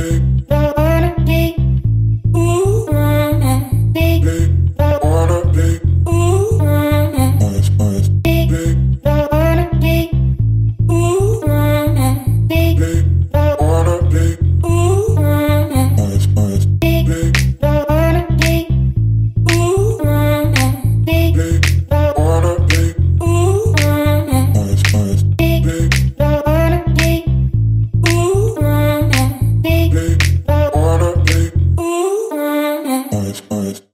baby. noise, noise.